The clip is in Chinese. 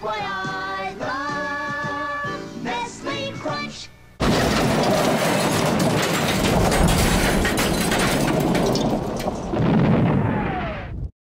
Esquire.